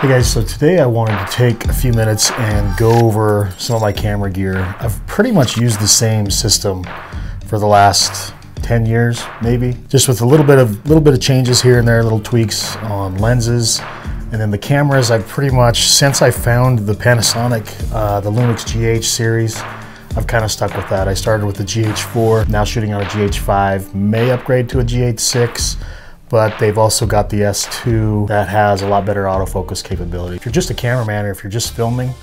Hey guys, so today I wanted to take a few minutes and go over some of my camera gear. I've pretty much used the same system for the last 10 years, maybe. Just with a little bit of little bit of changes here and there, little tweaks on lenses. And then the cameras, I've pretty much, since I found the Panasonic, uh, the Lumix GH series, I've kind of stuck with that. I started with the GH4, now shooting on a GH5, may upgrade to a GH6, but they've also got the S2 that has a lot better autofocus capability. If you're just a cameraman or if you're just filming,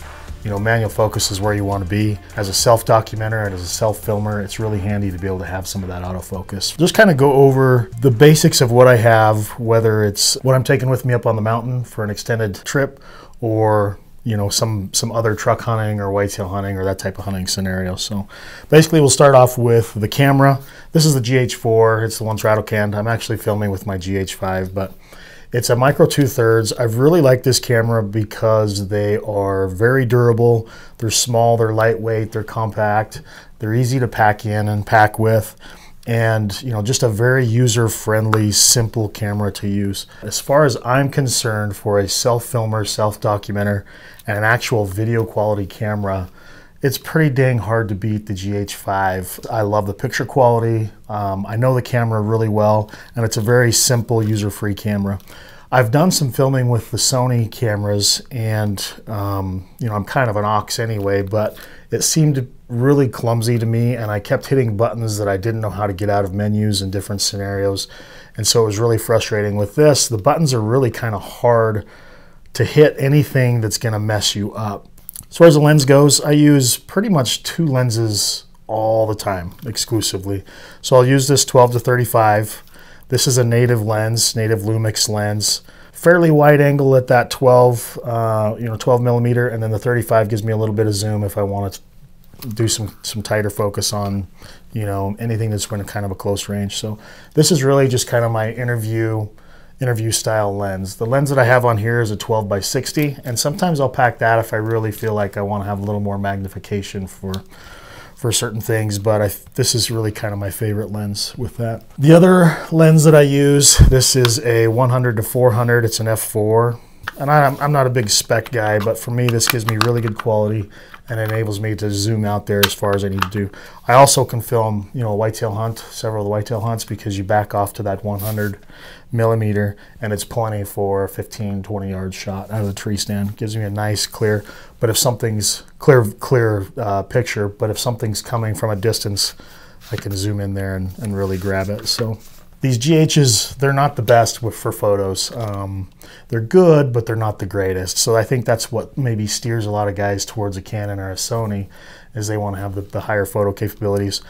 you know, manual focus is where you want to be. As a self-documenter and as a self-filmer, it's really handy to be able to have some of that autofocus. Just kind of go over the basics of what I have, whether it's what I'm taking with me up on the mountain for an extended trip or you know some some other truck hunting or whitetail hunting or that type of hunting scenario. So basically we'll start off with the camera. This is the GH4. It's the one rattle canned. I'm actually filming with my GH5, but it's a micro two thirds. I've really liked this camera because they are very durable. They're small, they're lightweight, they're compact, they're easy to pack in and pack with and you know just a very user friendly simple camera to use. As far as i'm concerned for a self filmer self documenter and an actual video quality camera it's pretty dang hard to beat the gh5 i love the picture quality. Um, i know the camera really well and it's a very simple user free camera. I've done some filming with the Sony cameras, and um, you know I'm kind of an ox anyway, but it seemed really clumsy to me, and I kept hitting buttons that I didn't know how to get out of menus in different scenarios, and so it was really frustrating. With this, the buttons are really kind of hard to hit anything that's going to mess you up. As far as the lens goes, I use pretty much two lenses all the time exclusively. So I'll use this 12 to 35 this is a native lens, native Lumix lens. Fairly wide angle at that 12, uh, you know, 12 millimeter, and then the 35 gives me a little bit of zoom if I want to do some some tighter focus on, you know, anything that's in kind of a close range. So this is really just kind of my interview interview style lens. The lens that I have on here is a 12 by 60, and sometimes I'll pack that if I really feel like I want to have a little more magnification for for certain things, but I, this is really kind of my favorite lens with that. The other lens that I use, this is a 100 to 400. It's an f4. And I, I'm not a big spec guy, but for me, this gives me really good quality and enables me to zoom out there as far as I need to do. I also can film, you know, a whitetail hunt, several of the whitetail hunts, because you back off to that 100 millimeter and it's plenty for a 15, 20 yard shot out of the tree stand. Gives me a nice clear, but if something's clear, clear uh, picture, but if something's coming from a distance, I can zoom in there and, and really grab it. So these GHs, they're not the best with, for photos. Um, they're good, but they're not the greatest. So I think that's what maybe steers a lot of guys towards a Canon or a Sony, is they want to have the, the higher photo capabilities.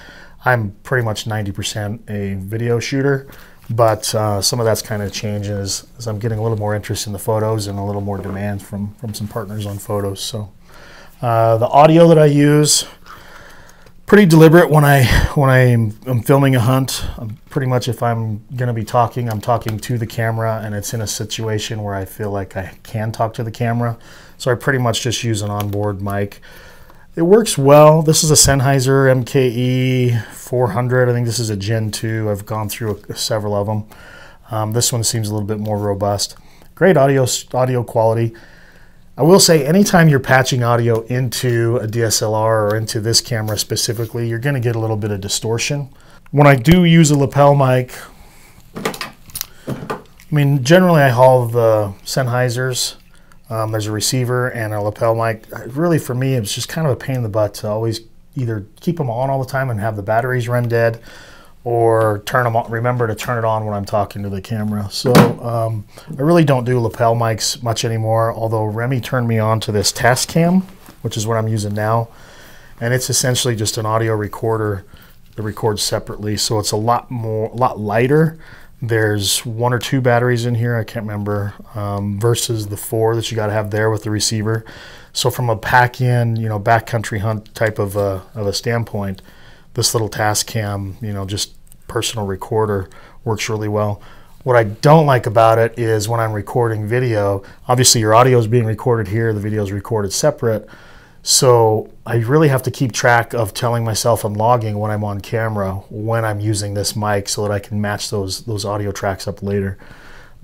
I'm pretty much 90% a video shooter, but uh, some of that's kind of changing as, as I'm getting a little more interest in the photos and a little more demand from, from some partners on photos. So uh, the audio that I use, pretty deliberate when I when I'm, filming a hunt. I'm pretty much if I'm going to be talking, I'm talking to the camera, and it's in a situation where I feel like I can talk to the camera. So I pretty much just use an onboard mic. It works well. This is a Sennheiser MKE 400. I think this is a Gen 2. I've gone through a, several of them. Um, this one seems a little bit more robust. Great audio audio quality. I will say anytime you're patching audio into a DSLR or into this camera specifically, you're going to get a little bit of distortion. When I do use a lapel mic, I mean, generally I haul the Sennheisers. Um, there's a receiver and a lapel mic. Really, for me, it's just kind of a pain in the butt to always either keep them on all the time and have the batteries run dead or turn them on, remember to turn it on when I'm talking to the camera. So um, I really don't do lapel mics much anymore, although Remi turned me on to this Tascam, which is what I'm using now. And it's essentially just an audio recorder that records separately. So it's a lot more, a lot lighter. There's one or two batteries in here, I can't remember, um, versus the four that you got to have there with the receiver. So from a pack-in, you know, backcountry hunt type of a, of a standpoint, this little Tascam, you know, just personal recorder works really well. What I don't like about it is when I'm recording video, obviously your audio is being recorded here, the video is recorded separate. So I really have to keep track of telling myself I'm logging when I'm on camera, when I'm using this mic so that I can match those, those audio tracks up later.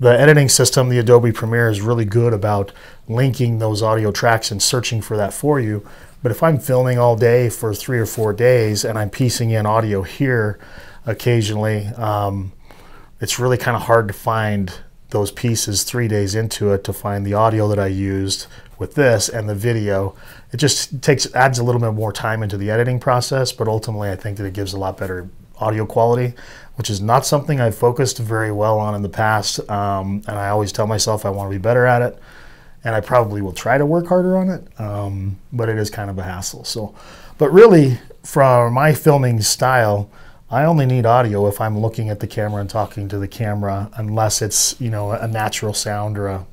the editing system, the Adobe Premiere, is really good about linking those audio tracks and searching for that for you. But if I'm filming all day for three or four days and I'm piecing in audio here occasionally, um, it's really kind of hard to find those pieces three days into it to find the audio that I used with this and the video. It just takes adds a little bit more time into the editing process, but ultimately I think that it gives a lot better audio quality, which is not something I've focused very well on in the past. Um, and I always tell myself I want to be better at it. And I probably will try to work harder on it, um, but it is kind of a hassle. So, but really, for my filming style, I only need audio if I'm looking at the camera and talking to the camera, unless it's you know a natural sound or a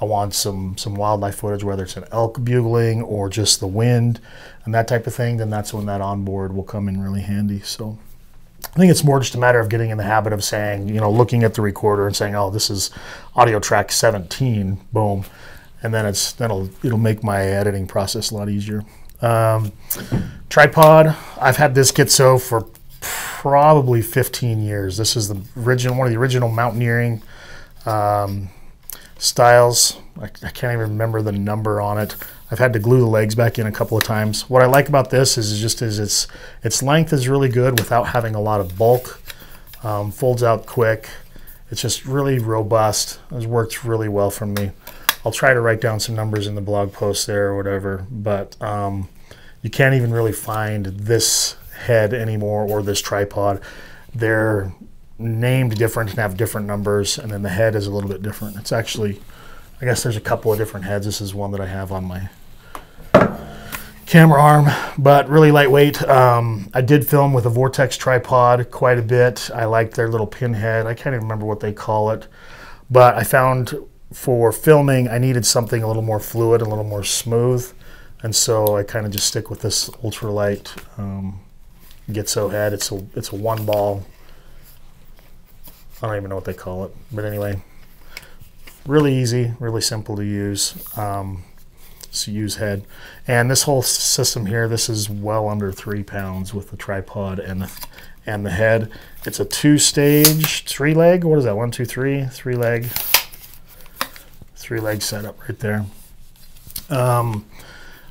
I want some some wildlife footage, whether it's an elk bugling or just the wind and that type of thing. Then that's when that onboard will come in really handy. So. I think it's more just a matter of getting in the habit of saying, you know, looking at the recorder and saying, "Oh, this is audio track 17." Boom, and then it's that'll it'll make my editing process a lot easier. Um, tripod. I've had this Gitzo for probably 15 years. This is the original one of the original mountaineering um, styles. I, I, can't even remember the number on it. I've had to glue the legs back in a couple of times. What I like about this is just is its its length is really good without having a lot of bulk. Um, folds out quick. It's just really robust. It works really well for me. I'll try to write down some numbers in the blog post there or whatever, but um, you can't even really find this head anymore or this tripod. They're named different and have different numbers, and then the head is a little bit different. It's actually, I guess there's a couple of different heads. This is one that I have on my camera arm, but really lightweight. Um, I did film with a Vortex tripod quite a bit. I like their little pin head. I can't even remember what they call it, but I found for filming I needed something a little more fluid, a little more smooth, and so I kind of just stick with this ultralight um, Gitzo head. It's a it's a one ball I don't even know what they call it. But anyway, really easy, really simple to use. Um, to use head. And this whole system here, this is well under three pounds with the tripod and the, and the head. It's a two-stage, three-leg. What is that? One, two, three, three-leg, three-leg setup right there. Um,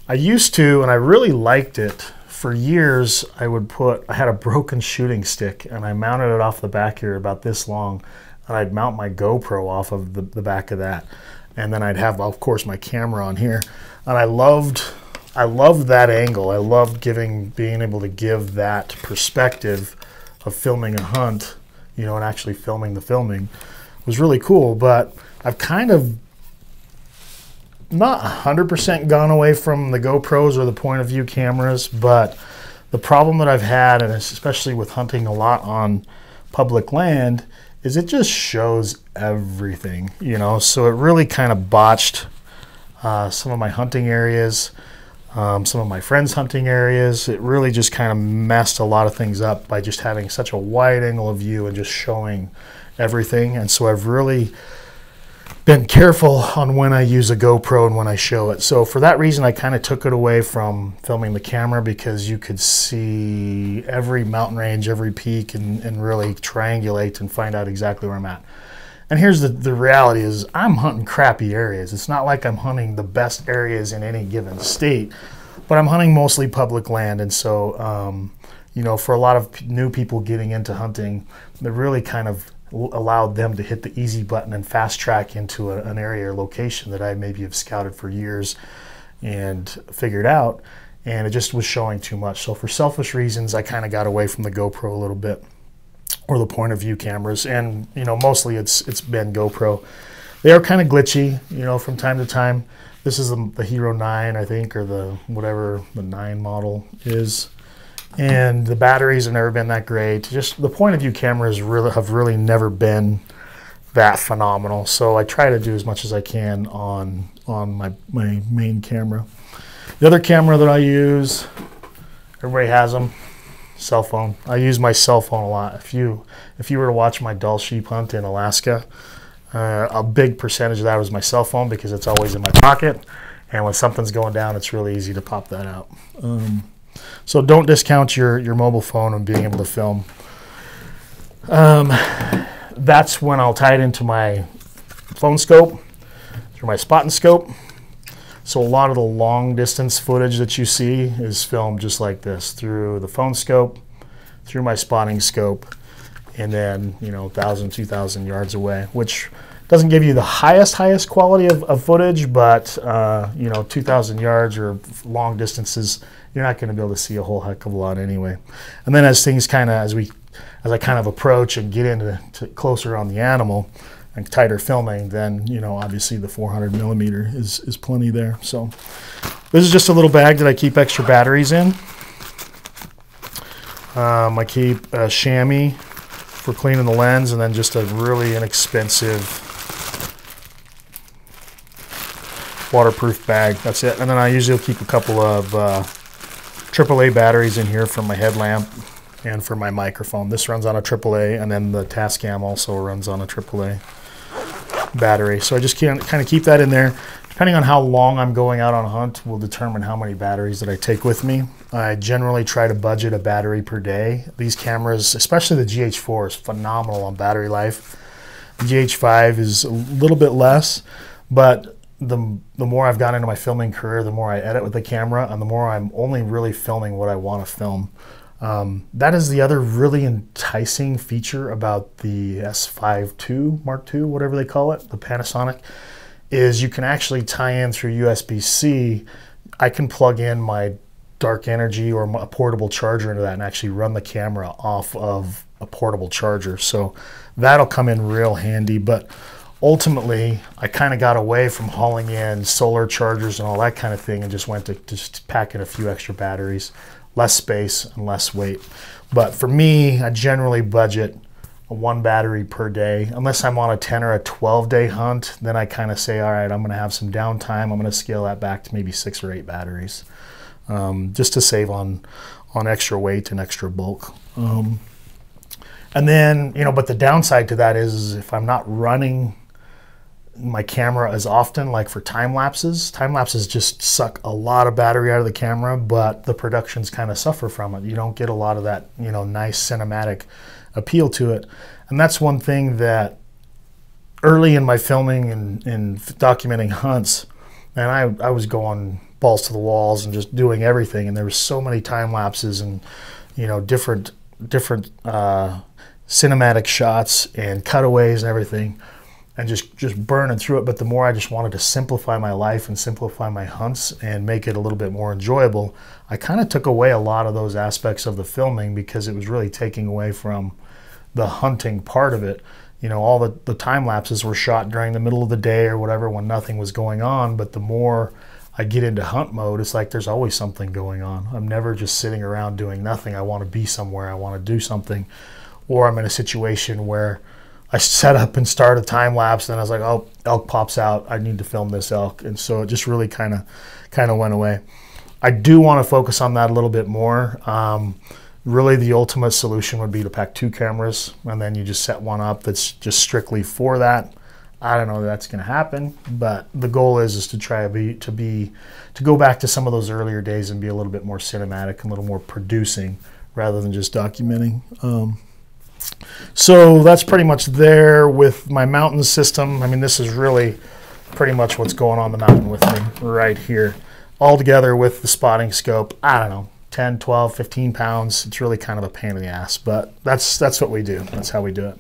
I used to, and I really liked it for years, I would put, I had a broken shooting stick and I mounted it off the back here about this long. And I'd mount my GoPro off of the, the back of that. And then I'd have, of course, my camera on here. And I loved, I loved that angle. I loved giving, being able to give that perspective of filming a hunt, you know, and actually filming the filming it was really cool. But I've kind of not 100% gone away from the GoPros or the point of view cameras, but the problem that I've had, and especially with hunting a lot on public land, is it just shows everything, you know. So it really kind of botched uh, some of my hunting areas, um, some of my friends' hunting areas. It really just kind of messed a lot of things up by just having such a wide angle of view and just showing everything. And so I've really been careful on when I use a GoPro and when I show it. So for that reason, I kind of took it away from filming the camera because you could see every mountain range, every peak, and, and really triangulate and find out exactly where I'm at. And here's the, the reality is I'm hunting crappy areas. It's not like I'm hunting the best areas in any given state, but I'm hunting mostly public land. And so, um, you know, for a lot of new people getting into hunting, they're really kind of allowed them to hit the easy button and fast track into a, an area or location that I maybe have scouted for years and figured out. And it just was showing too much. So for selfish reasons, I kind of got away from the GoPro a little bit or the point of view cameras. And, you know, mostly it's, it's been GoPro. They are kind of glitchy, you know, from time to time. This is the, the Hero 9, I think, or the whatever the 9 model is and the batteries have never been that great. Just the point of view cameras really have really never been that phenomenal. So I try to do as much as I can on on my my main camera. The other camera that I use, everybody has them. Cell phone. I use my cell phone a lot. If you if you were to watch my Dall sheep hunt in Alaska, uh, a big percentage of that was my cell phone because it's always in my pocket, and when something's going down, it's really easy to pop that out. Um, so don't discount your, your mobile phone and being able to film. Um, that's when I'll tie it into my phone scope, through my spotting scope. So a lot of the long distance footage that you see is filmed just like this through the phone scope, through my spotting scope, and then, you know, 1,000, 2,000 yards away, which doesn't give you the highest, highest quality of, of footage, but, uh, you know, 2,000 yards or long distances, you're not going to be able to see a whole heck of a lot anyway. And then as things kind of, as we, as I kind of approach and get into closer on the animal, and tighter filming, then you know obviously the 400 millimeter is is plenty there. So this is just a little bag that I keep extra batteries in. Um, I keep a chamois for cleaning the lens, and then just a really inexpensive waterproof bag. That's it. And then I usually keep a couple of uh, AAA batteries in here for my headlamp and for my microphone. This runs on a AAA, and then the Tascam also runs on a AAA battery. So I just can't kind of keep that in there. Depending on how long I'm going out on a hunt will determine how many batteries that I take with me. I generally try to budget a battery per day. These cameras, especially the GH4, is phenomenal on battery life. The GH5 is a little bit less, but the, the more I've gotten into my filming career, the more I edit with the camera, and the more I'm only really filming what I want to film. Um, that is the other really enticing feature about the S5 II, Mark II, whatever they call it, the Panasonic, is you can actually tie in through USB-C. I can plug in my dark energy or a portable charger into that and actually run the camera off of a portable charger. So that'll come in real handy. But ultimately, I kind of got away from hauling in solar chargers and all that kind of thing and just went to just packing a few extra batteries less space and less weight. But for me, I generally budget one battery per day. Unless I'm on a 10 or a 12 day hunt, then I kind of say, all right, I'm going to have some downtime. I'm going to scale that back to maybe six or eight batteries um, just to save on, on extra weight and extra bulk. Um, and then, you know, but the downside to that is if I'm not running my camera as often, like for time lapses. Time lapses just suck a lot of battery out of the camera, but the productions kind of suffer from it. You don't get a lot of that, you know, nice cinematic appeal to it. And that's one thing that early in my filming and, and documenting hunts, and I, I was going balls to the walls and just doing everything. And there was so many time lapses and, you know, different, different uh, cinematic shots and cutaways and everything and just just burning through it. But the more I just wanted to simplify my life and simplify my hunts and make it a little bit more enjoyable, I kind of took away a lot of those aspects of the filming because it was really taking away from the hunting part of it. You know, all the, the time lapses were shot during the middle of the day or whatever when nothing was going on. But the more I get into hunt mode, it's like there's always something going on. I'm never just sitting around doing nothing. I want to be somewhere. I want to do something. Or I'm in a situation where I set up and start a time lapse. Then I was like, oh, elk pops out. I need to film this elk, and so it just really kind of kind of went away. I do want to focus on that a little bit more. Um, really, the ultimate solution would be to pack two cameras, and then you just set one up that's just strictly for that. I don't know that's going to happen, but the goal is is to try to be to be to go back to some of those earlier days and be a little bit more cinematic, and a little more producing rather than just documenting. Um, so that's pretty much there with my mountain system. I mean, this is really pretty much what's going on the mountain with me right here. All together with the spotting scope, I don't know, 10, 12, 15 pounds. It's really kind of a pain in the ass, but that's, that's what we do. That's how we do it.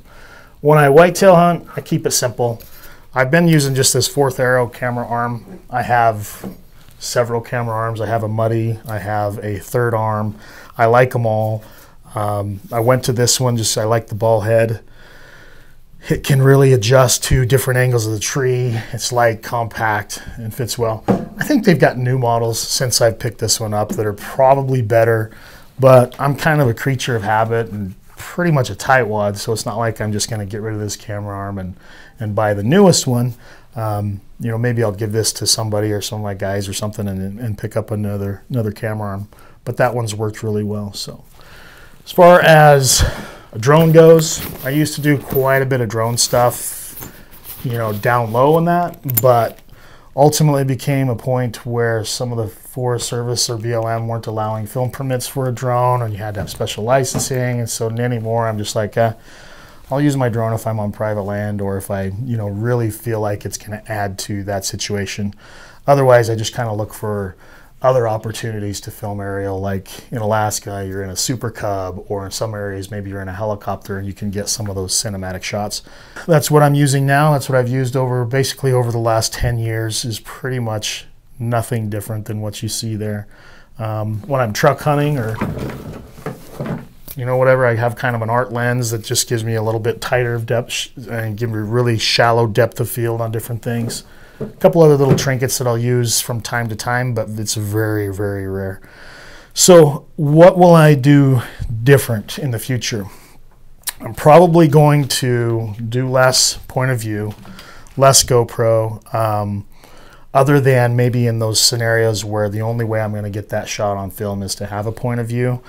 When I whitetail hunt, I keep it simple. I've been using just this fourth arrow camera arm. I have several camera arms. I have a muddy, I have a third arm. I like them all. Um, I went to this one just I like the ball head. It can really adjust to different angles of the tree. It's light, compact, and fits well. I think they've got new models since I've picked this one up that are probably better, but I'm kind of a creature of habit and pretty much a tightwad, so it's not like I'm just going to get rid of this camera arm and, and buy the newest one. Um, you know, maybe I'll give this to somebody or some of my guys or something and, and pick up another another camera arm. But that one's worked really well. So. As far as a drone goes, I used to do quite a bit of drone stuff, you know, down low in that, but ultimately became a point where some of the Forest Service or BLM weren't allowing film permits for a drone and you had to have special licensing. And so anymore, I'm just like, eh, I'll use my drone if I'm on private land or if I, you know, really feel like it's going to add to that situation. Otherwise, I just kind of look for other opportunities to film aerial like in Alaska you're in a super cub or in some areas maybe you're in a helicopter and you can get some of those cinematic shots that's what I'm using now that's what I've used over basically over the last 10 years is pretty much nothing different than what you see there um, when I'm truck hunting or you know, whatever. I have kind of an art lens that just gives me a little bit tighter of depth and give me really shallow depth of field on different things. A couple other little trinkets that I'll use from time to time, but it's very, very rare. So what will I do different in the future? I'm probably going to do less point of view, less GoPro, um, other than maybe in those scenarios where the only way I'm going to get that shot on film is to have a point of view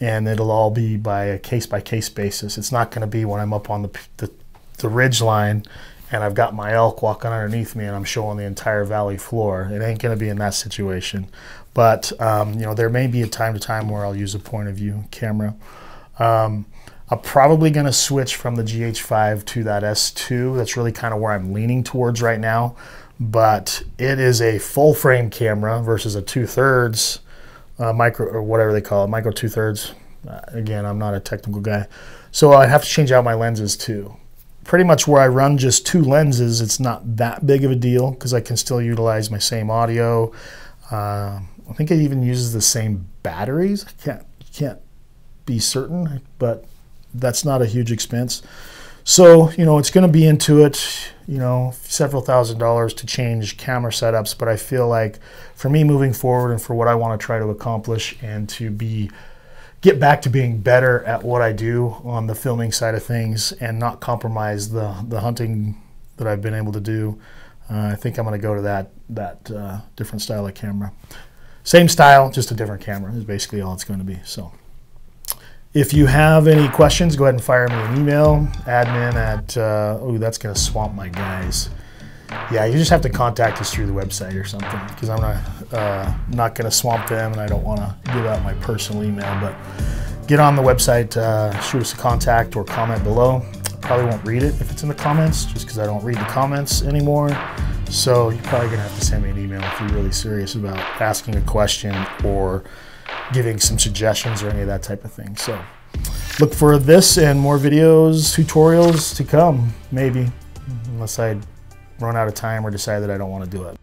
and it'll all be by a case by case basis. It's not going to be when I'm up on the, the, the ridge line and I've got my elk walking underneath me and I'm showing the entire valley floor. It ain't going to be in that situation. But, um, you know, there may be a time to time where I'll use a point of view camera. Um, I'm probably going to switch from the GH5 to that S2. That's really kind of where I'm leaning towards right now. But it is a full frame camera versus a two thirds uh, micro or whatever they call it, micro two thirds. Uh, again, I'm not a technical guy, so I have to change out my lenses too. Pretty much where I run just two lenses, it's not that big of a deal because I can still utilize my same audio. Uh, I think it even uses the same batteries. I can't can't be certain, but that's not a huge expense. So, you know, it's going to be into it, you know, several thousand dollars to change camera setups, but I feel like for me moving forward and for what I want to try to accomplish and to be get back to being better at what I do on the filming side of things and not compromise the the hunting that I've been able to do. Uh, I think I'm going to go to that that uh, different style of camera. Same style, just a different camera is basically all it's going to be. So. If you have any questions, go ahead and fire me an email, admin at, uh, oh, that's going to swamp my guys. Yeah, you just have to contact us through the website or something because I'm not, uh, not going to swamp them and I don't want to give out my personal email. But get on the website, uh, shoot us a contact or comment below. I probably won't read it if it's in the comments just because I don't read the comments anymore. So you're probably going to have to send me an email if you're really serious about asking a question or giving some suggestions or any of that type of thing. So look for this and more videos, tutorials to come, maybe, unless I run out of time or decide that I don't want to do it.